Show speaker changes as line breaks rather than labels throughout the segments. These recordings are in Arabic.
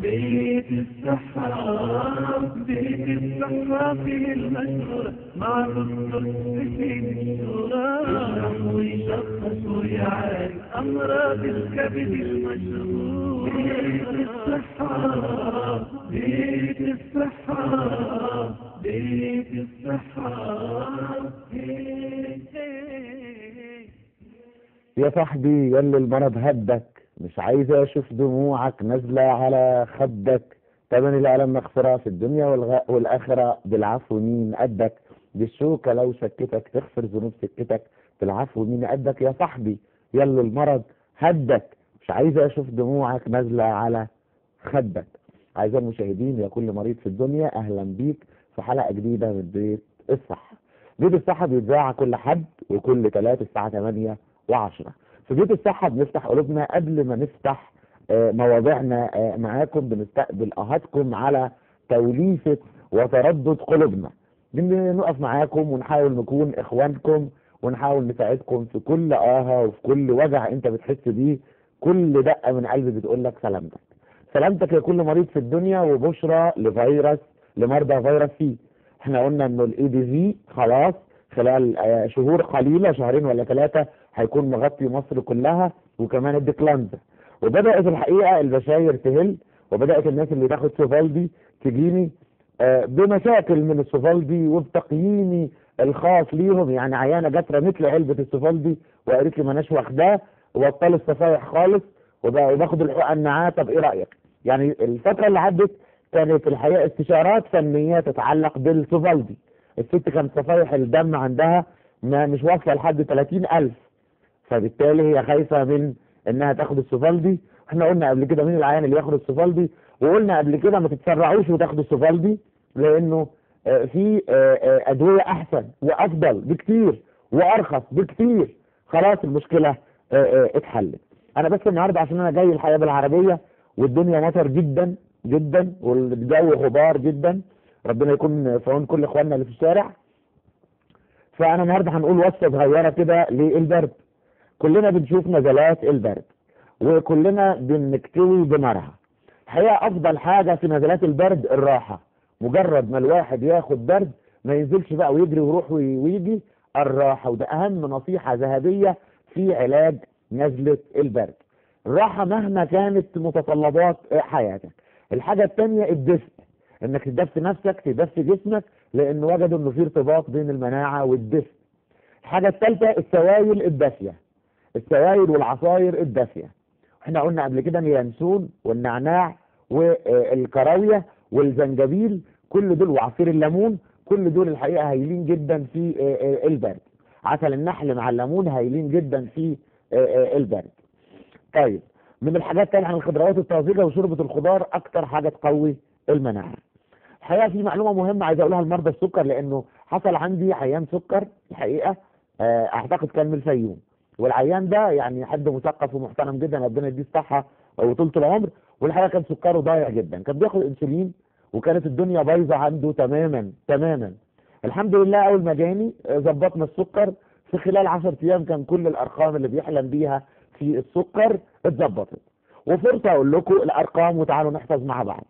بيت السحاب بيت السحاب فيه المشهور مع دكتور سكين الشراب ويشخص ويعالج أمراض الكبد المشهور بيت السحاب بيت السحاب بيت السحاب
يا صاحبي يلي المرض هدك مش عايز أشوف دموعك نازلة على خدك. تمن الألم مغفرة في الدنيا. والآخرة. بالعفو مين قدك؟ بالشوكة لو شكتك تغفر ذنوب سكتك. بالعفو مين قدك يا صاحبي؟ يلي المرض. هدك. مش عايز أشوف دموعك نازلة على خدك. أعزائي المشاهدين يا كل مريض في الدنيا أهلا بيك في حلقة جديدة من بيت الصحة. بيت الصحة بيتذاع كل حد وكل ثلاث الساعة 8 و10 في الصحة بنفتح قلوبنا قبل ما نفتح آه، مواضيعنا آه، معاكم بنستقبل أهاتكم على توليفة وتردد قلوبنا. بنقف معاكم ونحاول نكون إخوانكم ونحاول نساعدكم في كل آهة وفي كل وجع أنت بتحس بيه. كل دقة من قلبي بتقول لك سلامتك. سلامتك يا كل مريض في الدنيا وبشرى لفيروس لمرضى فيروس سي. إحنا قلنا إنه ال IDV خلاص خلال آه، شهور قليلة شهرين ولا ثلاثة هيكون مغطي مصر كلها وكمان الداكلينزا وبدأت الحقيقة البشاير تهل وبدأت الناس اللي تاخد سوفالدي تجيني آه، بمشاكل من السوفالدي وبتقييمي الخاص ليهم. يعني عيانة جت رمت لي علبة السوفالدي وقالت لي ماناش واخداه وبطل الصفايح خالص وب- وباخد الحقن معاه. طب إيه رأيك؟ يعني الفترة اللي عدت كانت الحقيقة استشارات فنية تتعلق بالسوفالدي. الست كانت صفايح الدم عندها ما مش واصلة لحد 30000 فبالتالي هي خايفة من إنها تاخد السوفالدي. إحنا قلنا قبل كده مين العيان اللي ياخد السوفالدي؟ وقلنا قبل كده ما تتسرعوش وتاخدوا السوفالدي لأنه آه، في آه، آه، أدوية أحسن وأفضل بكتير وأرخص بكتير. خلاص المشكلة آه، اتحلت. أنا بس النهارده عشان أنا جاي الحقيقة بالعربية والدنيا مطر جدا جدا والجو غبار جدا. ربنا يكون في عون كل إخواننا اللي في الشارع. فأنا النهارده هنقول وصفة صغيرة كده للبرد كلنا بنشوف نزلات البرد وكلنا بنكتوي بنارها. الحقيقة أفضل حاجة في نزلات البرد الراحة. مجرد ما الواحد ياخد برد ما ينزلش بقى ويجري ويروح وي- ويجي الراحة وده أهم نصيحة ذهبية في علاج نزلة البرد. الراحة مهما كانت متطلبات حياتك. الحاجة الثانية الدفء إنك تدفي نفسك تدفي جسمك لأن وجدوا انه في ارتباط بين المناعة والدفء. الحاجة الثالثه السوائل الدافية. السوائل والعصاير الدافية. إحنا قلنا قبل كده ان اليانسون والنعناع والكراوية والزنجبيل كل دول وعصير الليمون كل دول الحقيقة هايلين جدا في آه، آه، البرد. عسل النحل مع الليمون هايلين جدا في آه، البرد. طيب من الحاجات تانية عن الخضروات الطازجة وشوربة الخضار أكتر حاجة تقوي المناعة. الحقيقة في معلومة مهمة عايز أقولها لمرضى السكر لأنه حصل عندي عيان سكر الحقيقة آه، أعتقد كان من الفيوم. والعيان ده يعني حد مثقف ومحترم جدا ربنا يديه الصحة وطولة العمر. والحقيقة كان سكره ضايع جدا. كان بياخد إنسولين وكانت الدنيا بايظة عنده تماما تماما. الحمد لله أول ما جاني ظبطنا السكر. في خلال 10 أيام كان كل الأرقام اللي بيحلم بيها في السكر اتظبطت. وفرصه أقول لكم الأرقام وتعالوا نحفظ مع بعض.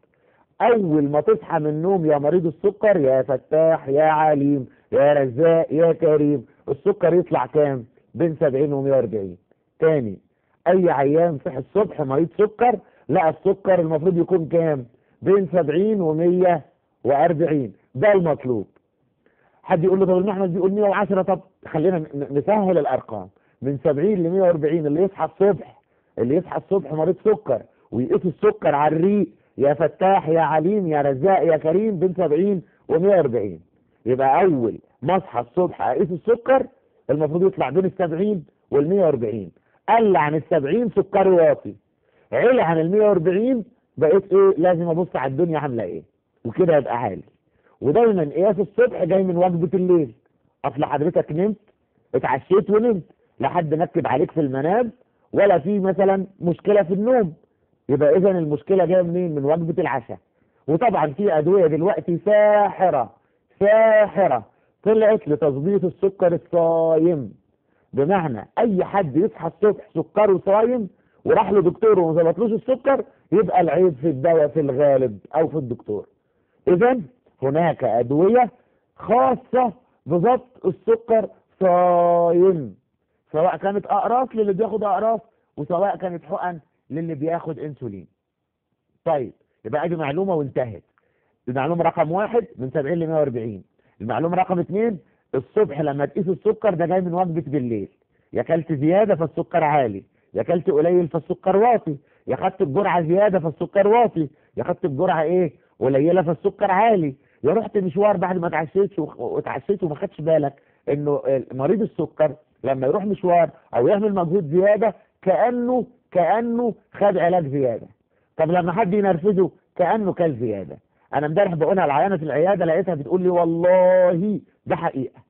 أول ما تصحى من النوم يا مريض السكر يا فتاح يا عليم يا رزاق يا كريم. السكر يطلع كام؟ بين 70 و 140 تاني أي عيان صحي الصبح مريض سكر؟ لا السكر المفروض يكون كام؟ بين 70 و 140 ده المطلوب. حد يقول له طب إحنا بيقول 110 طب خلينا نسهل الأرقام. من 70 ل 140 اللي يصحى الصبح اللي يصحى الصبح مريض سكر ويقيس السكر على الريق. يا فتاح يا عليم يا رزاق يا كريم بين 70 و 140 يبقى أول ما اصحى الصبح أقيس السكر المفروض يطلع بين ال 70 وال 140 قل عن ال 70 سكري واطي. عالي عن ال 140 بقيت إيه؟ لازم أبص على الدنيا عاملة إيه. وكده يبقى عالي. ودايما قياس الصبح جاي من وجبة الليل. أصل حضرتك نمت اتعشيت ونمت لا حد نكد عليك في المنام ولا في مثلا مشكلة في النوم. يبقى اذا المشكلة جاية منين؟ من وجبة العشاء. وطبعا في أدوية دلوقتي ساحرة ساحرة. طلعت لتظبيط السكر الصايم. بمعنى أي حد يصحى الصبح سكره صايم وراح لدكتور وما ظبطلوش السكر يبقى العيب في الدواء في الغالب أو في الدكتور. اذا هناك أدوية خاصة بضبط السكر صايم سواء كانت أقراص للي بياخد أقراص وسواء كانت حقن للي بياخد إنسولين. طيب يبقى أدي معلومة وانتهت. المعلومة رقم واحد من 70 ل 140 المعلومة رقم اثنين الصبح لما تقيس السكر ده جاي من وجبة بالليل. يا أكلت زيادة فالسكر عالي يا أكلت قليل فالسكر واطي يا خدت الجرعة زيادة فالسكر واطي يا خدت الجرعة إيه؟ قليلة فالسكر عالي. يا رحت مشوار بعد ما اتعشيت واتعشيت وما خدتش بالك إنه مريض السكر لما يروح مشوار أو يعمل مجهود زيادة كأنه كأنه خد علاج زيادة. طب لما حد ينرفزه كأنه كل زيادة. أنا امبارح بقولها العيانه في العيادة لقيتها بتقول لي والله ده حقيقة.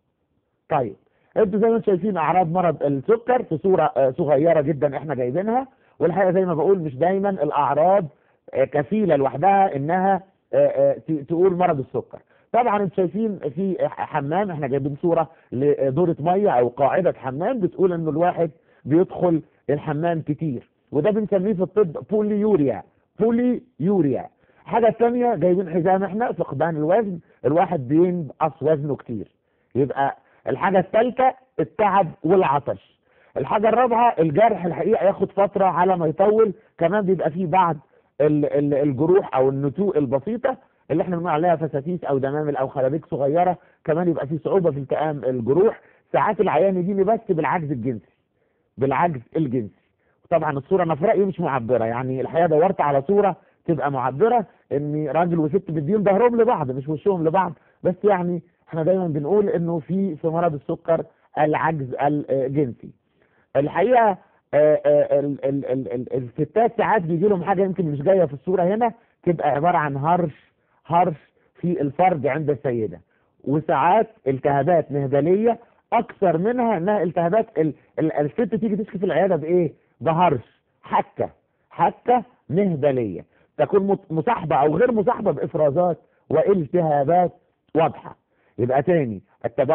طيب أنتوا زي ما أنتم شايفين أعراض مرض السكر في صورة آه، صغيرة جدا إحنا جايبينها والحقيقة زي ما بقول مش دايما الأعراض آه، كفيلة لوحدها إنها آه، تقول مرض السكر. طبعا أنتوا شايفين في حمام إحنا جايبين صورة لدورة مية أو قاعدة حمام بتقول إنه الواحد بيدخل الحمام كتير وده بنسميه في الطب بوليوريا بوليوريا حاجة ثانية جايبين حزام إحنا فقدان الوزن الواحد بينقص وزنه كتير. يبقى الحاجة الثالثه التعب والعطش. الحاجة الرابعة الجرح الحقيقة ياخد فترة على ما يطول. كمان بيبقى فيه بعض ال- ال- الجروح أو النتوء البسيطة اللي إحنا بنقول عليها فساتيس أو دمامل أو خلابيك صغيرة. كمان يبقى فيه صعوبة في التئام الجروح. ساعات العيان يجيني بس بالعجز الجنسي بالعجز الجنسي. طبعا الصورة أنا في رايي مش معبرة يعني الحقيقة دورت على صورة تبقى معبرة إن راجل وست مدين ظهرهم لبعض مش وشهم لبعض. بس يعني إحنا دايما بنقول إنه في في مرض السكر العجز الجنسي. الحقيقة آه، آه، ال- ال- ال- ال- الستات ساعات بيجي لهم حاجة يمكن مش جاية في الصورة هنا تبقى عبارة عن هرش هرش في الفرج عند السيدة. وساعات التهابات مهبليه أكثر منها إنها التهابات ال- ال- الست تيجي تشكي في العيادة بإيه؟ بهرش. حكة حكة مهبليه تكون مصاحبة أو غير مصاحبة بإفرازات وإلتهابات واضحة. يبقى تاني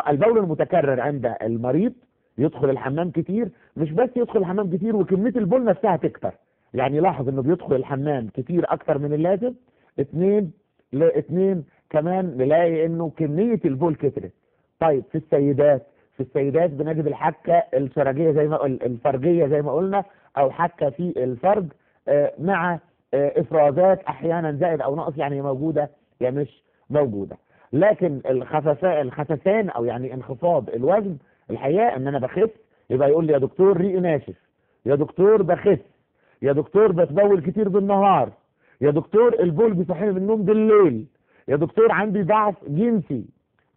البول المتكرر عند المريض يدخل الحمام كتير مش بس يدخل الحمام كتير وكمية البول نفسها تكتر. يعني لاحظ إنه بيدخل الحمام كتير أكتر من اللازم اتنين اتنين كمان نلاقي إنه كمية البول كترت. طيب في السيدات في السيدات بنجد الحكة الشرجيه زي ما الفرجية زي ما قلنا أو حكة في الفرج آه، مع إفرازات أحيانا زائد أو ناقص يعني موجودة يا مش موجودة. لكن الخسسان أو يعني انخفاض الوزن الحقيقة إن أنا بخس يبقى يقول لي يا دكتور ريقي ناشف يا دكتور بخس يا دكتور بتبول كتير بالنهار يا دكتور البول بيصحيني من النوم بالليل يا دكتور عندي ضعف جنسي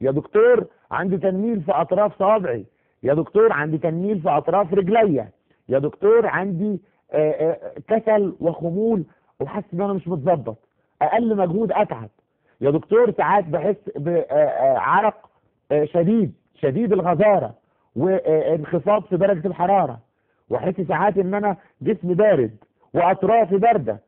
يا دكتور عندي تنميل في أطراف صوابعي يا دكتور عندي تنميل في أطراف رجليا يا دكتور عندي آه، آه، كسل وخمول وحاسس ان أنا مش متظبط. أقل مجهود أتعب. يا دكتور ساعات بحس بعرق شديد شديد الغزارة وانخفاض في درجة الحرارة. وأحس ساعات إن أنا جسمي بارد وأطرافي باردة.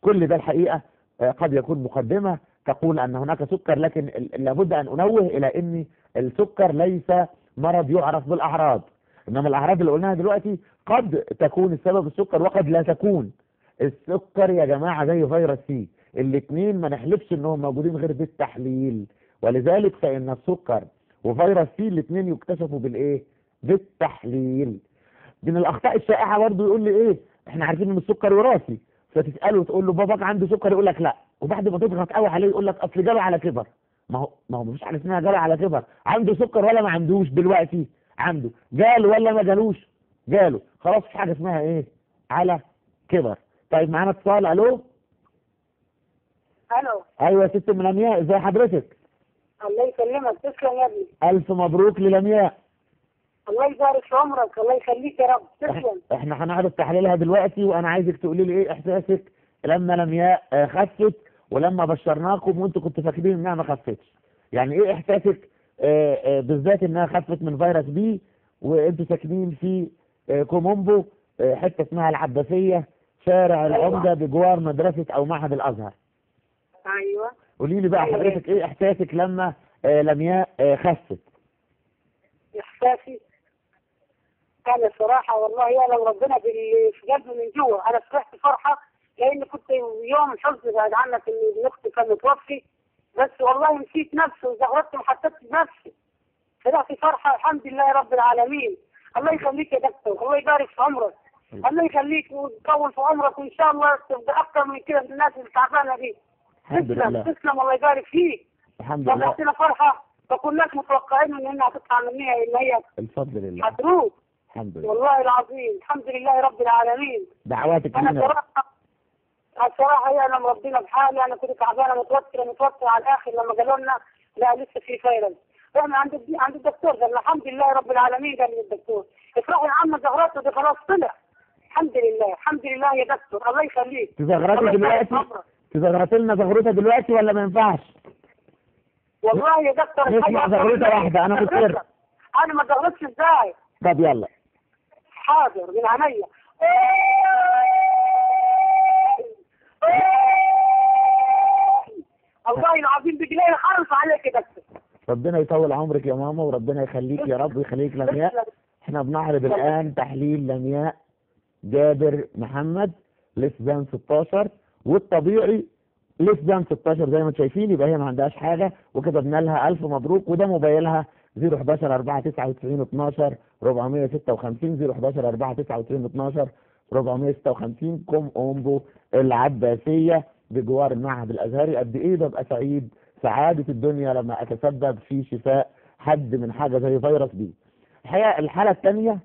كل ده الحقيقة آه، قد يكون مقدمة تقول أن هناك سكر لكن لابد أن أنوه إلى إن السكر ليس مرض يعرف بالأعراض. إنما الأعراض اللي قلناها دلوقتي قد تكون السبب السكر وقد لا تكون. السكر يا جماعة زي فيروس سي. الاثنين ما نحلفش إنهم موجودين غير بالتحليل. ولذلك فإن السكر وفيروس سي الاثنين يكتشفوا بالإيه؟ بالتحليل. من الأخطاء الشائعة برضه يقول لي إيه؟ إحنا عارفين إن السكر وراثي. فتسأله تقول له باباك عنده سكر يقول لك لا. وبعد ما تضغط قوي عليه يقول لك أصل جاله على كبر. ما هو ما هو مفيش حاجة اسمها جاله على كبر. عنده سكر ولا ما عندوش دلوقتي؟ عنده. جاله ولا ما جالوش؟ جاله. خلاص في حاجة اسمها إيه؟ على كبر. طيب معانا اتصال. ألو؟
ألو.
أيوه يا ست أم لمياء ازي حضرتك؟
الله يسلمك. تسلم يا ابني.
ألف مبروك للمياء
الله يبارك في عمرك. الله يخليك يا رب. تسلم.
إحنا هنعرض تحليلها دلوقتي وأنا عايزك تقولي لي إيه إحساسك لما لمياء آه، خفت ولما بشرناكم وأنتوا كنتوا فاكرين إنها ما خفتش. يعني إيه إحساسك آه، آه، بالذات إنها خفت من فيروس B وأنتوا ساكنين في كوم أمبو حتة اسمها العباسية شارع العمدة بجوار مدرسة أو معهد الأزهر.
أيوه.
قولي لي بقى حضرتك إيه إحساسك لما آه، لمياء آه، خفت
إحساسي كان الصراحة والله يعلم ربنا باللي في قلبي من جوا أنا فرحت فرحة لأن كنت يوم حزن بعد عنك إن ابن أختي كان متوفي. بس والله نسيت نفسي وزغرت وحسيت بنفسي فرحت فرحة الحمد لله رب العالمين. الله يخليك يا دكتور. الله يبارك في عمرك. الله يخليك وتطول في عمرك وإن شاء الله تبقى أكثر من كده من الناس اللي تعبانة دي
الحمد
تسلم
لله.
تسلم الله يبارك فيك.
الحمد لله.
فرحتنا فرحة ما كناش متوقعين إن إنها تطلع منها إن هي
الفضل لله.
هتروح
الحمد لله.
والله العظيم. الحمد لله رب العالمين.
دعواتك أنا
صراحة الصراحه يعلم ربنا بحالي أنا كنت تعبانة متوترة متوترة على الآخر لما قالوا لنا لا لسه في فيروس. رحنا عند عند الدكتور قال الحمد لله رب العالمين قال لي الدكتور افرحوا يا عم زهراته دي خلاص طلع. الحمد لله الحمد لله يا دكتور الله يخليك.
تزغرتي دلوقتي. تزغرتي لنا زغروتة دلوقتي ولا ما ينفعش؟
والله يا دكتور
نسمع
أنا-
واحدة، أنا مصر.
أنا ما زغرتش إزاي؟
طب يلا.
حاضر من عينيا. الله العظيم بجلاله خالص عليك يا دكتور.
ربنا يطول عمرك يا ماما وربنا يخليك يا رب ويخليك لمياء إحنا بنعرض الآن تحليل لمياء جابر محمد لسبان 16 والطبيعي لسبان 16 زي ما أنتم شايفين يبقى هي ما عندهاش حاجة وكتبنا لها ألف مبروك وده موبايلها 011 4 99 12 456 011 4 99 12 456 كوم اومبو العباسية بجوار المعهد الأزهري. قد إيه ببقى سعيد سعادة الدنيا لما أتسبب في شفاء حد من حاجة زي فيروس بي. الحقيقة الحالة الثانية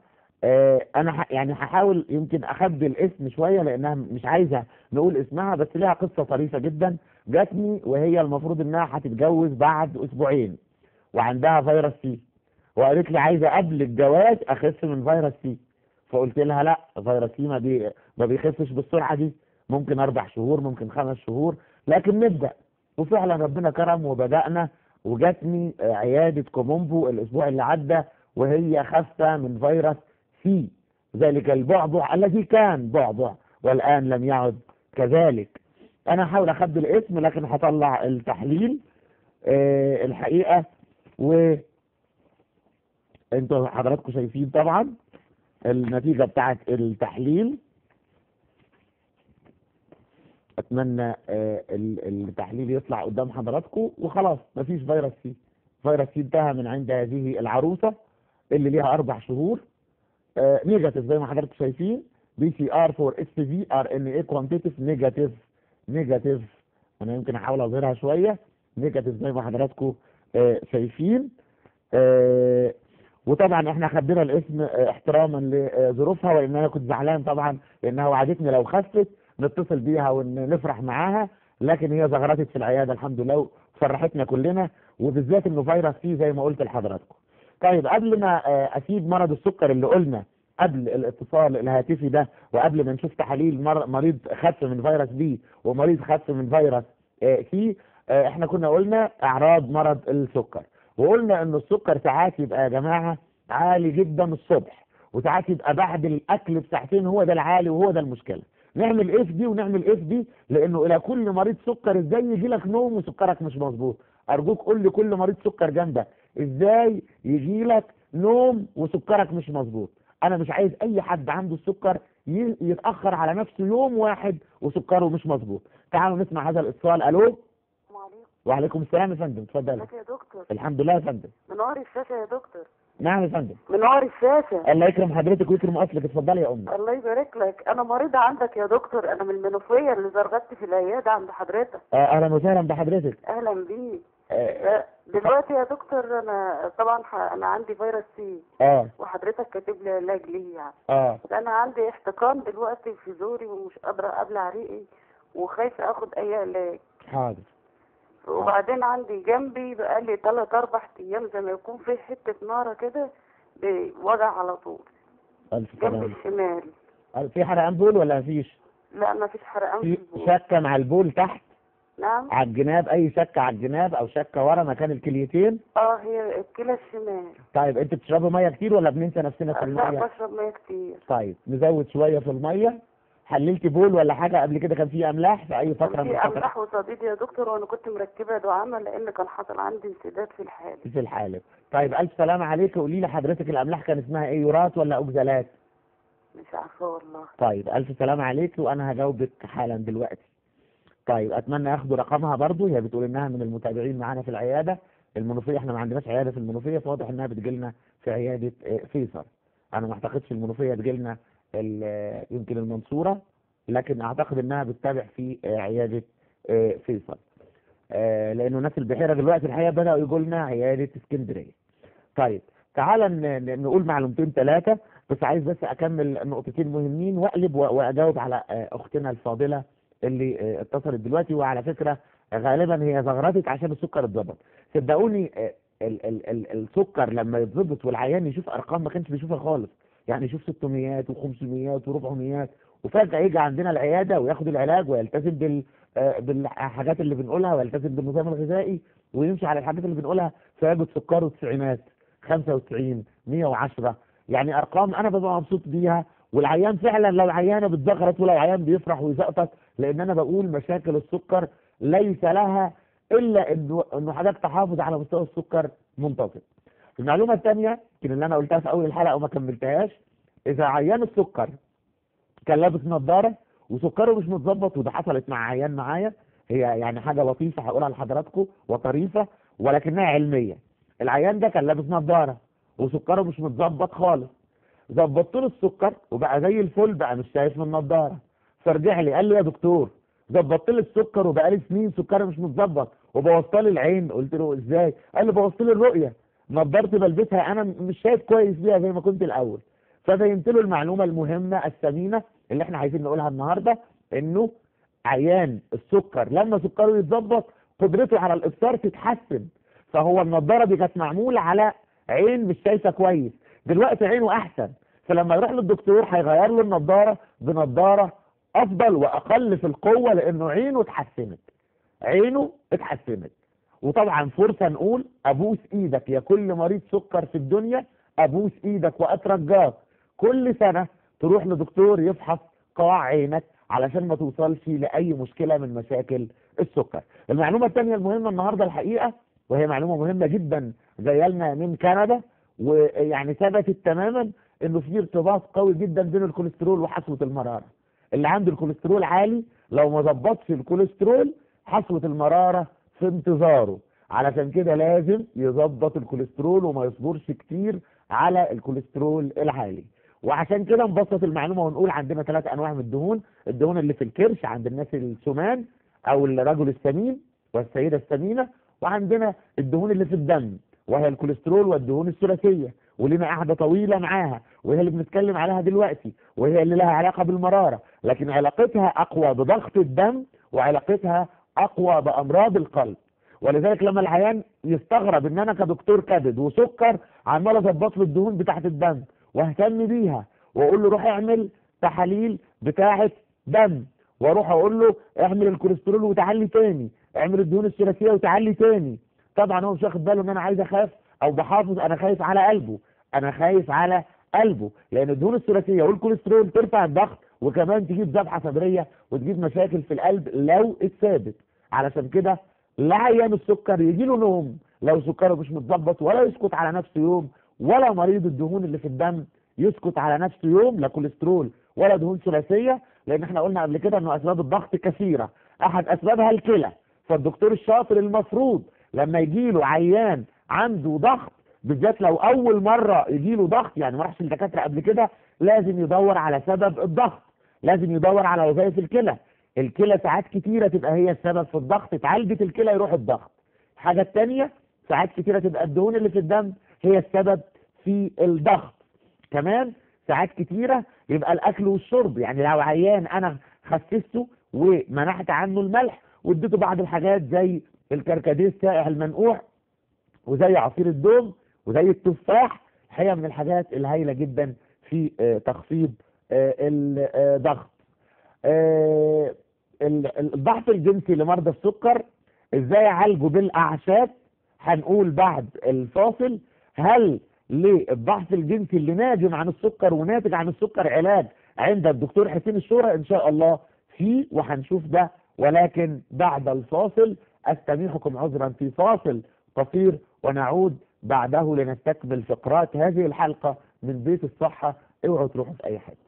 أنا ح... يعني هحاول يمكن أخبي الاسم شوية لأنها مش عايزة نقول اسمها بس ليها قصة طريفة جدا. جاتني وهي المفروض إنها هتتجوز بعد أسبوعين وعندها فيروس سي. وقالت لي عايزة قبل الجواز أخف من فيروس سي. فقلت لها لأ فيروس سي ما, بي... ما بيخفش بالسرعة دي. ممكن أربع شهور ممكن خمس شهور لكن نبدأ. وفعلا ربنا كرم وبدأنا. وجاتني آه، عيادة كومومبو الأسبوع اللي عدى وهي خافه من فيروس سي ذلك البعبع الذي كان بعبع والآن لم يعد كذلك. أنا هحاول أخبي الاسم لكن هطلع التحليل آه، الحقيقة. و أنتوا حضراتكم شايفين طبعا النتيجة بتاعت التحليل. أتمنى آه، ال- التحليل يطلع قدام حضراتكم وخلاص مفيش فيروس سي فيروس سي انتهى من عند هذه العروسة اللي ليها أربع شهور. negative زي ما حضراتكم شايفين. بي سي ار فور اس في ار ان اي كوانتيتيف نيجاتيف نيجاتيف أنا يمكن أحاول أظهرها شوية. negative زي ما حضراتكم آه، شايفين. آه، وطبعا إحنا خدنا الاسم آه، احتراما لظروفها وإن أنا كنت زعلان طبعا لانها وعدتني لو خفت. نتصل بيها ونفرح معاها. لكن هي زغرتت في العيادة الحمد لله وفرحتنا كلنا. وبالذات إنه فيروس سي زي ما قلت لحضراتكم. طيب قبل ما آه، أسيب مرض السكر اللي قلنا قبل الاتصال الهاتفي ده وقبل ما نشوف تحاليل مر- مريض خف من فيروس بي ومريض خف من فيروس آه، سي آه، إحنا كنا قلنا أعراض مرض السكر وقلنا إن السكر ساعات يبقى يا جماعة عالي جدا الصبح وساعات يبقى بعد الأكل بساعتين هو ده العالي وهو ده المشكلة. نعمل إيه في ده ونعمل إيه في ده لأنه إلى كل مريض سكر إزاي يجي لك نوم وسكرك مش مظبوط؟ أرجوك قول لكل مريض سكر جنبك إزاي يجي لك نوم وسكرك مش مظبوط؟ أنا مش عايز اي حد عنده السكر يتأخر على نفسه يوم واحد وسكره مش مظبوط. تعالوا نسمع هذا الاتصال.
ألو؟
وعليكم السلام يا فندم. اتفضل
يا دكتور؟
الحمد لله يا فندم.
منور الشاشة يا دكتور.
نعم يا فندم.
منور الشاشة.
الله يكرم حضرتك ويكرم اصلك. اتفضلي يا امي.
الله يبارك لك. أنا مريضة عندك يا دكتور. أنا من المنوفية اللي زرغت في العيادة عند حضرتك.
آه، أهلا وسهلا بحضرتك.
أهلا بيك.
آه,
آه، دلوقتي يا دكتور أنا طبعا ح- أنا عندي فيروس سي.
آه.
وحضرتك كاتب لي علاج ليه يعني.
آه.
أنا عندي احتقان دلوقتي في زوري ومش قادرة ابلع ريقي وخايفة آخد أي علاج.
حاضر.
وبعدين عندي جنبي بقالي تلات أربع أيام زي ما يكون في حتة نارة كده بوجع على طول.
ألف
جنب الشمال.
في حرقان بول ولا مفيش؟
لا ما فيش حرقان في
في
البول.
شكة مع البول تحت؟
نعم.
على الجناب اي شكة على الجناب أو شكة ورا مكان الكليتين؟
آه هي الكلى الشمال.
طيب انت بتشربي مية كتير ولا بننسى نفسنا في
لا
الميه
بشرب مية كتير.
طيب نزود شوية في المية. حللتي بول ولا حاجة قبل كده؟ كان في أملاح في أي
فترة
من
في
الفترات
أملاح وصديد يا دكتور وأنا كنت مركبة دعامه لأن كان حصل عندي انسداد في الحالب
في الحالب طيب ألف سلامة عليك. قولي لي حضرتك الأملاح كان اسمها إيه؟ يورات ولا أوكزالات؟
مش عارفة والله.
طيب ألف سلامة عليك وأنا هجاوبك حالا دلوقتي. طيب أتمنى ياخدوا رقمها برضو. هي بتقول إنها من المتابعين معانا في العيادة. المنوفية إحنا ما عندناش عيادة في المنوفية فواضح إنها بتجي لنا في عيادة آه، فيصل. أنا ما أعتقدش المنوفية تجي لنا ال- يمكن المنصورة لكن أعتقد إنها بتتابع في آه، عيادة آه، فيصل. آه، لأنه ناس البحيرة دلوقتي الحقيقة بدأوا يجوا لنا عيادة اسكندرية. طيب تعال ن- ن- نقول معلومتين ثلاثة بس عايز بس أكمل نقطتين مهمين وأقلب وأجاوب على آه، أختنا الفاضلة اللي اتصلت دلوقتي. وعلى فكرة غالبا هي زغرتت عشان السكر اتظبط. صدقوني آه، ال ال ال السكر لما يتظبط والعيان يشوف أرقام ما كانش بيشوفها خالص. يعني يشوف 600 و500 و400 وفجأة يجي عندنا العيادة وياخد العلاج ويلتزم بال آه، بالحاجات اللي بنقولها ويلتزم بالنظام الغذائي ويمشي على الحاجات اللي بنقولها فيجد سكره تسعينات 95 110 يعني أرقام أنا ببقى مبسوط بيها. والعيان فعلا لو عيانة بتزغرط ولو عيان بيفرح ويزقطط لأن أنا بقول مشاكل السكر ليس لها الا إنه حضرتك تحافظ على مستوى السكر منتظم. المعلومة الثانية يمكن اللي أنا قلتها في اول الحلقة وما كملتهاش اذا عيان السكر كان لابس نظارة وسكره مش متظبط وده حصلت مع عيان معايا هي يعني حاجة لطيفة هقولها لحضراتكم وطريفة ولكنها علمية. العيان ده كان لابس نظارة وسكره مش متظبط خالص. ظبطت له السكر وبقى زي الفل بقى مش شايف من النضاره فرجع لي قال لي يا دكتور ظبطت لي السكر وبقى لي سنين سكري مش متظبط وبوظت لي العين. قلت له إزاي؟ قال لي بوظت لي الرؤية. نضارتي بلبسها أنا مش شايف كويس بيها زي ما كنت الأول. فبينت له المعلومة المهمة الثمينة اللي إحنا عايزين نقولها النهارده إنه عيان السكر لما سكره يتظبط قدرته على الافطار تتحسن. فهو النضاره دي كانت معمولة على عين مش شايفة كويس. دلوقتي عينه أحسن. فلما يروح للدكتور هيغير له النضاره بنضاره أفضل وأقل في القوة لأنه عينه اتحسنت. عينه اتحسنت. وطبعا فرصة نقول أبوس إيدك. يا كل مريض سكر في الدنيا أبوس إيدك واترجاك كل سنة تروح لدكتور يفحص قاع عينك علشان ما توصلش لأي مشكلة من مشاكل السكر. المعلومة الثانية المهمة النهارده الحقيقة وهي معلومة مهمة جدا جاية لنا من كندا ويعني ثبتت تماما إنه في ارتباط قوي جدا بين الكوليسترول وحصوه المرارة. اللي عنده الكوليسترول عالي لو ما ظبطش الكوليسترول حصوة المرارة في انتظاره. علشان كده لازم يظبط الكوليسترول وما يصبرش كتير على الكوليسترول العالي. وعشان كده نبسط المعلومة ونقول عندنا ثلاث أنواع من الدهون. الدهون اللي في الكرش عند الناس السمان أو الرجل السمين والسيدة السمينة وعندنا الدهون اللي في الدم وهي الكوليسترول والدهون الثلاثية. ولنا قاعدة طويلة معاها وهي اللي بنتكلم عليها دلوقتي وهي اللي لها علاقة بالمرارة لكن علاقتها أقوى بضغط الدم وعلاقتها أقوى بأمراض القلب. ولذلك لما العيان يستغرب إن أنا كدكتور كبد وسكر عمال أظبط له الدهون بتاعة الدم واهتم بيها وأقول له روح اعمل تحاليل بتاعة دم وأروح أقول له اعمل الكوليسترول وتعلي تاني اعمل الدهون الثلاثية وتعلي تاني. طبعا هو مش واخد باله إن أنا عايز أخاف أو بحافظ أنا خايف على قلبه. أنا خايف على قلبه. لأن الدهون الثلاثية والكوليسترول ترفع الضغط وكمان تجيب ذبحه صدريه وتجيب مشاكل في القلب لو اتثابت علشان كده لا عيان السكر يجي له نوم. لو سكره مش متظبط ولا يسكت على نفسه يوم ولا مريض الدهون اللي في الدم يسكت على نفسه يوم لا كوليسترول ولا دهون ثلاثية. لأن إحنا قلنا قبل كده إنه أسباب الضغط كثيرة. أحد أسبابها الكلى. فالدكتور الشاطر المفروض لما يجي له عيان عنده ضغط بالذات لو أول مرة يجي له ضغط يعني ما راحش الدكاتره قبل كده لازم يدور على سبب الضغط لازم يدور على وظائف الكلى. الكلى ساعات كتيرة تبقى هي السبب في الضغط اتعالجت الكلى يروح الضغط. الحاجة الثانية ساعات كتيرة تبقى الدهون اللي في الدم هي السبب في الضغط. كمان ساعات كتيرة يبقى الأكل والشرب يعني لو عيان أنا خسسته ومنعت عنه الملح واديته بعض الحاجات زي الكركديه السائح المنقوع وزي عصير الدوم وزي التفاح الحقيقة من الحاجات الهائله جدا في آه، تخفيض آه، الضغط آه، ال- ال- الضغط الجنسي لمرضى السكر إزاي اعالجه بالأعشاب؟ هنقول بعد الفاصل. هل للضعف الجنسي اللي ناجم عن السكر وناتج عن السكر علاج عند الدكتور حسين الشورى؟ إن شاء الله فيه وهنشوف ده. ولكن بعد الفاصل أستميحكم عذرا في فاصل. قصير ونعود بعده لنستكمل فقرات هذه الحلقة من بيت الصحة. اوعوا تروحوا في أي حتة.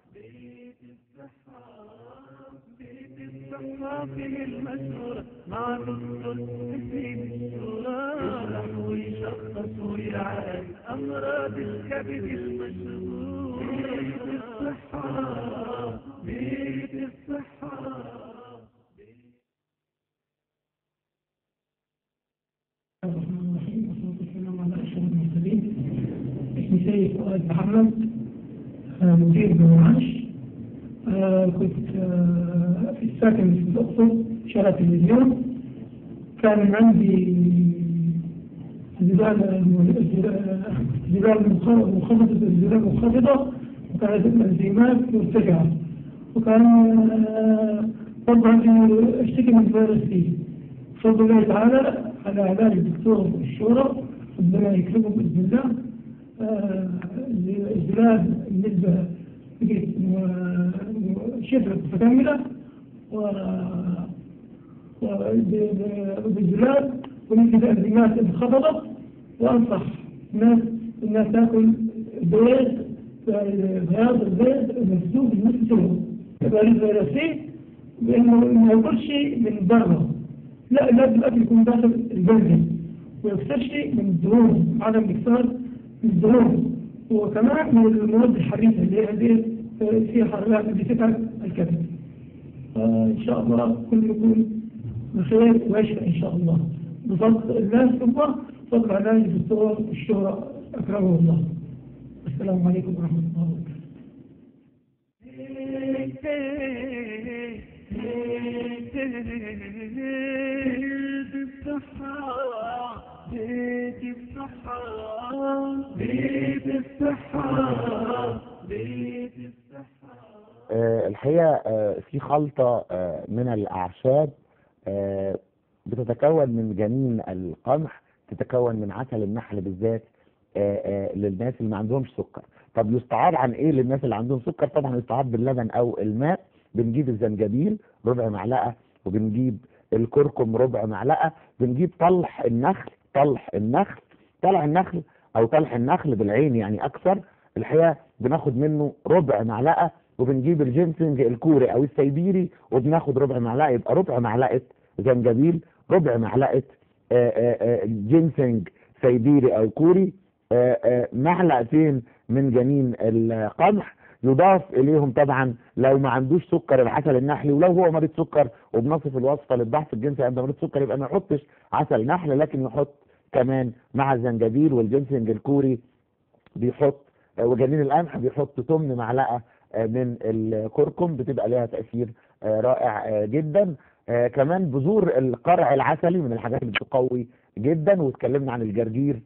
الصحافي المشهورة مع دكتور
آه، في الأقصر شارع تلفزيون كان عندي زلال منخفضة زلال منخفضة وكانت الانزيمات مرتفعة. وكان آه، برضه عندي أشتكي من فيروس سي بفضل الله تعالى على علاج الدكتور الشورى ربنا يكرمه بإذن الله. آه، الزلال بقت م- شبه متكاملة. و وبالزلال ونسبه الانزيمات انخفضت وأنصح الناس انها تأكل بيض بياض البيض المسلوق المسلوق الفيروسي بأنه ما ياكلش من بره. لا لازم الاكل يكون داخل البلد شيء من الدهون عدم من الدهون. وكمان من المواد الحريفه اللي هي دي فيها حرارات اللي تتعب الكبد. إن شاء الله كل يكون بخير ويشفى إن شاء الله. بفضل الله ثم فضل علاج الدكتور الشهرة أكرمه الله. السلام عليكم ورحمة الله وبركاته.
بيت الصحة بيت الصحة بيت الصحة بيت الصحة
آه، الحقيقة آه، في خلطة آه، من الأعشاب آه، بتتكون من جنين القمح تتكون من عسل النحل بالذات آه، آه، للناس اللي ما عندهمش سكر. طب يستعاب عن إيه للناس اللي عندهم سكر؟ طبعا يستعاب باللبن أو الماء. بنجيب الزنجبيل ربع معلقة وبنجيب الكركم ربع معلقة. بنجيب طلح النخل طلح النخل طلع النخل أو طلح النخل بالعين يعني أكثر. الحقيقة بناخد منه ربع معلقة وبنجيب الجنسنج الكوري أو السيبيري وبناخد ربع معلقة يبقى ربع معلقة زنجبيل ربع معلقة آه، آه، آه، جنسنج سيبيري أو كوري معلقتين من جنين القمح يضاف إليهم طبعا لو ما عندوش سكر العسل النحلي ولو هو مريض سكر وبنصف الوصفة للضعف الجنسي عند مريض سكر يبقى ما يحطش عسل نحل لكن يحط كمان مع الزنجبيل والجنسنج الكوري بيحط آه، وجنين القمح بيحط ثمن معلقة آه، من الكركم بتبقى ليها تأثير آه، رائع جدا. كمان بذور القرع العسلي من الحاجات اللي بتقوي جدا. واتكلمنا عن الجرجير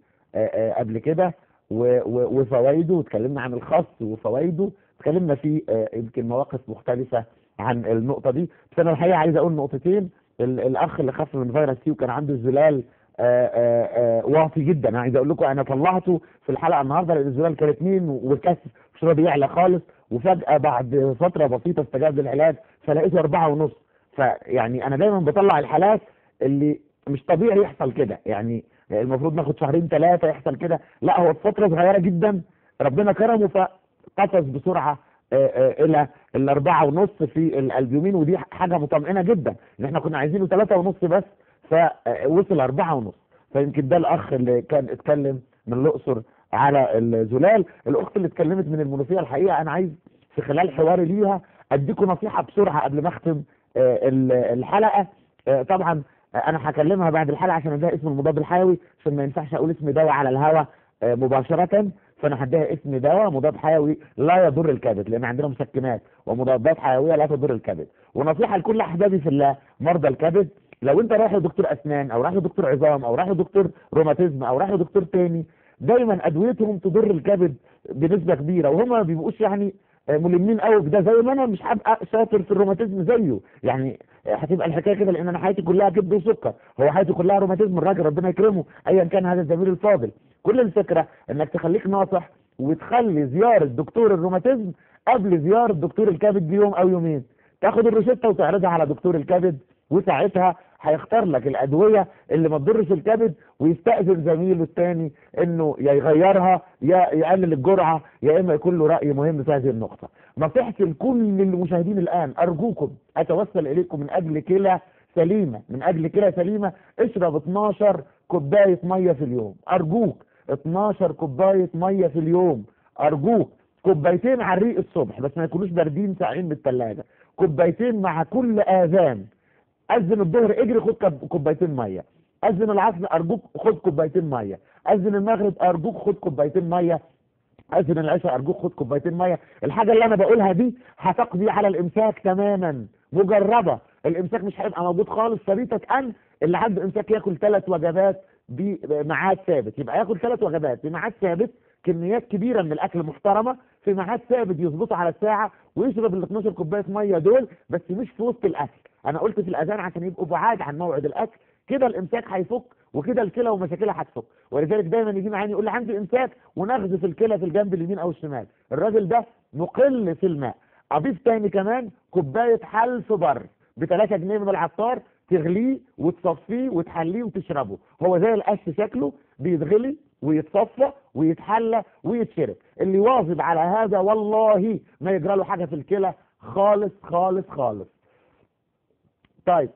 قبل كده وفوائده. واتكلمنا عن الخس وفوائده. اتكلمنا في يمكن مواقف مختلفة عن النقطة دي. بس أنا الحقيقة عايز أقول نقطتين. ال- الأخ اللي خف من فيروس سي وكان عنده آه، واطي جدا. أنا عايز أقول لكم أنا طلعته في الحلقة النهاردة لأن الزلال كان اتنين والكسر مش راضي يعلى خالص. وفجأة بعد فترة بسيطة استجاب للعلاج فلقيته أربعة ونص. فيعني أنا دايما بطلع الحالات اللي مش طبيعي يحصل كده. يعني المفروض ناخد شهرين ثلاثة يحصل كده. لا هو في فترة صغيرة جدا. ربنا كرمه فقفز بسرعة آه، آه، إلى الأربعة ونص في الألبومين. ودي حاجة مطمئنة جدا. إن إحنا كنا عايزينه ثلاثة ونص بس. فوصل أربعة ونص. فيمكن ده الأخ اللي كان اتكلم من الأقصر على الزلال. الأخت اللي اتكلمت من المنوفية الحقيقة أنا عايز في خلال حواري ليها أديكم نصيحة بسرعة قبل ما أختم آه، ال- الحلقة. آه، طبعا آه، أنا هكلمها بعد الحلقة عشان أديها اسم المضاد الحيوي عشان ما ينفعش أقول اسم دواء على الهواء مباشرة. فأنا هديها اسم دواء مضاد حيوي لا يضر الكبد لأن عندنا مسكنات ومضادات حيوية لا تضر الكبد. ونصيحة لكل أحبابي في الله مرضى الكبد لو انت رايح لدكتور أسنان أو رايح لدكتور عظام أو رايح لدكتور روماتيزم أو رايح لدكتور تاني دايما أدويتهم تضر الكبد بنسبة كبيرة وهم ما بيبقوش يعني ملمين قوي بده زي ما أنا مش هبقى شاطر في الروماتيزم زيه. يعني هتبقى الحكاية كده لأن أنا حياتي كلها كبد وسكر. هو حياتي كلها روماتيزم الراجل ربنا يكرمه ايا كان هذا الزميل الفاضل. كل الفكرة إنك تخليك ناصح وتخلي زيارة دكتور الروماتيزم قبل زيارة دكتور الكبد بيوم أو يومين. تاخد الروشتة وتعرضها على دكتور الكبد وساعتها هيختار لك الأدوية اللي ما تضرش الكبد ويستأذن زميله الثاني إنه يا يغيرها يا يقلل الجرعة يا إما يكون له رأي مهم في هذه النقطة. نصيحتي لكل المشاهدين الآن أرجوكم أتوسل إليكم من أجل كلى سليمة من أجل كلى سليمة اشرب 12 كوباية مية في اليوم. أرجوك 12 كوباية مية في اليوم. أرجوك كوبايتين على الريق الصبح بس ما يكونوش باردين ساقعين بالثلاجه كوبايتين مع كل آذان. أذن الظهر اجري خد كوبايتين مية. أذن العصر أرجوك خد كوبايتين مية. أذن المغرب أرجوك خد كوبايتين مية. أذن العشاء أرجوك خد كوبايتين مية. الحاجة اللي أنا بقولها دي هتقضي على الإمساك تماما. مجربة. الإمساك مش هيبقى موجود خالص. شريطك ان اللي عنده إمساك ياكل ثلاث وجبات بميعاد ثابت. يبقى ياكل ثلاث وجبات. بميعاد ثابت كميات كبيرة من الأكل محترمة. في ميعاد ثابت يظبطه على الساعة ويشرب ال 12 كوباية مية دول بس مش في وسط الأكل. أنا قلت في الأذان عشان يبقوا بعاد عن موعد الأكل كده الإمساك هيفك وكده الكلى ومشاكلها هتفك. ولذلك دايما يجي معايا يقول لي عندي إمساك ونغز في الكلى في الجنب اليمين أو الشمال. الراجل ده مقل في الماء. أضيف تاني كمان كوباية حلف بر ب 3 جنيه من العطار تغليه وتصفيه وتحليه وتشربه. هو زي القش شكله بيتغلي ويتصفى ويتحلى ويتشرب. اللي واظب على هذا والله ما يجرى له حاجة في الكلى خالص خالص خالص. طيب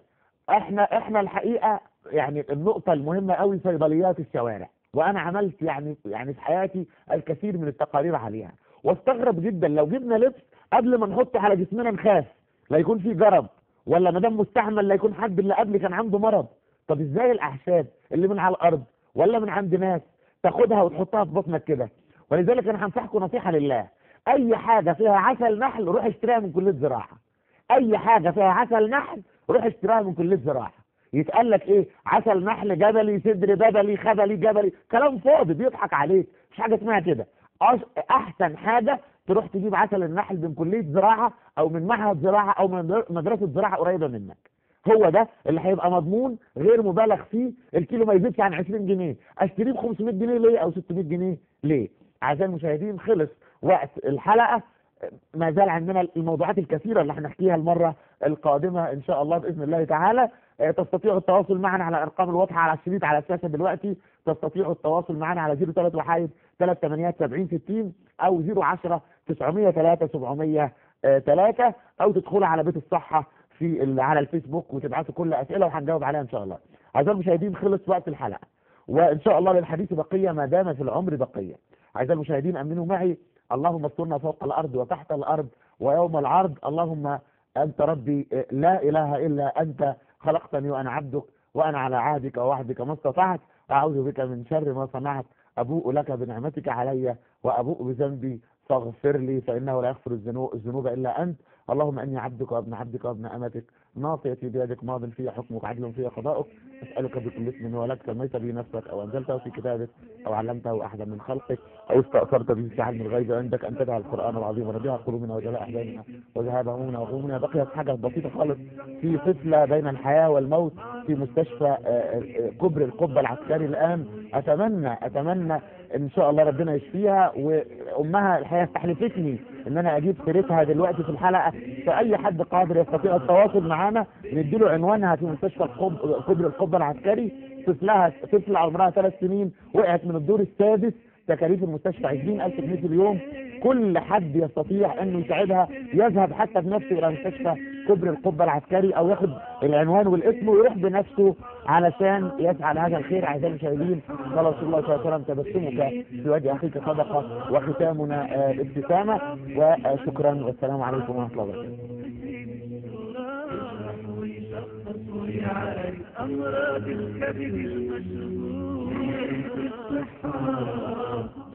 إحنا إحنا الحقيقة يعني النقطة المهمة قوي صيدليات الشوارع وأنا عملت يعني يعني في حياتي الكثير من التقارير عليها. واستغرب جدا لو جبنا لبس قبل ما نحطه على جسمنا نخاف لا يكون فيه جرب ولا ما دام مستعمل لا يكون حد اللي قبل كان عنده مرض. طب إزاي الاعشاب اللي من على الأرض ولا من عند ناس تاخدها وتحطها في بطنك كده؟ ولذلك أنا هنصحكم نصيحة لله أي حاجة فيها عسل نحل روح اشتريها من كلية زراعة. أي حاجة فيها عسل نحل روح اشتريها من كلية زراعة. يتقال لك إيه؟ عسل نحل جبلي صدر بدلي خبلي جبلي. كلام فاضي بيضحك عليك. مش حاجة اسمها كده. أحسن حاجة تروح تجيب عسل النحل من كلية زراعة أو من معهد زراعة أو من مدر- مدرسة زراعة قريبة منك. هو ده اللي هيبقى مضمون غير مبالغ فيه. الكيلو ما يزيدش عن 20 جنيه. أشتريه ب 500 جنيه ليه أو 600 جنيه ليه؟ اعزائي المشاهدين خلص وقت الحلقة. ما زال عندنا الموضوعات الكثيرة اللي هنحكيها المرة القادمة إن شاء الله بإذن الله تعالى. آه، تستطيعوا التواصل معنا على الأرقام الواضحة على الشريط على الشاشة دلوقتي. تستطيعوا التواصل معنا على 03 وحايد 3 8 70 60 أو 010 903 703 أو تدخلوا على بيت الصحة في على الفيسبوك وتبعتوا كل أسئلة وهنجاوب عليها إن شاء الله. أعزائي المشاهدين خلص وقت الحلقة. وإن شاء الله للحديث بقية ما دام في العمر بقية. أعزائي المشاهدين أمنوا معي. اللهم استرنا فوق الأرض وتحت الأرض ويوم العرض. اللهم أنت ربي لا إله إلا أنت خلقتني وأنا عبدك وأنا على عهدك ووعدك ما استطعت. أعوذ بك من شر ما صنعت. أبوء لك بنعمتك علي وأبوء بذنبي. فاغفر لي فإنه لا يغفر الذنوب إلا أنت. اللهم إني عبدك وابن عبدك وابن امتك ناصيتي بيدك ماض في حكمك عدل في قضاؤك. أسألك بكل اسم ولك سميت به نفسك أو أنزلته في كتابك أو علمته أحدا من خلقك أو استأثرت به في علم الغيب عندك. أن تجعل القرآن العظيم ربيع قلوبنا وجلاء أحزاننا وذهاب همومنا وغمومنا. بقيت حاجة بسيطة خالص في طفلة بين الحياة والموت. في مستشفى آه، آه، كبر القبة العسكري الآن. أتمنى أتمنى إن شاء الله ربنا يشفيها وأمها الحقيقة استحلفتني إن أنا أجيب سيرتها دلوقتي في الحلقة. فأي حد قادر يستطيع التواصل معنا نديله عنوانها في مستشفى كبر القبة العسكري. طفلها طفله عمرها ثلاث سنين وقعت من الدور السادس. تكاليف المستشفى 20000 جنيه في اليوم. كل حد يستطيع انه يساعدها يذهب حتى بنفسه إلى مستشفى كبر القبة العسكري أو ياخد العنوان والاسم ويروح بنفسه علشان يسعى لهذا الخير. أعزائي المشاهدين قال رسول الله صلى الله عليه وسلم تبسمك في وجه أخيك صدقة وختامنا آه، الابتسامة وشكرا والسلام عليكم ورحمة الله وبركاته.
على الأمراض الكبد المشهور Mustafa